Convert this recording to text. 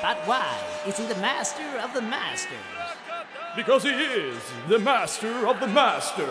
But why is he the master of the masters? Because he is the master of the master.